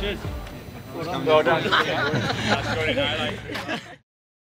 Cheers. Well done. Well done.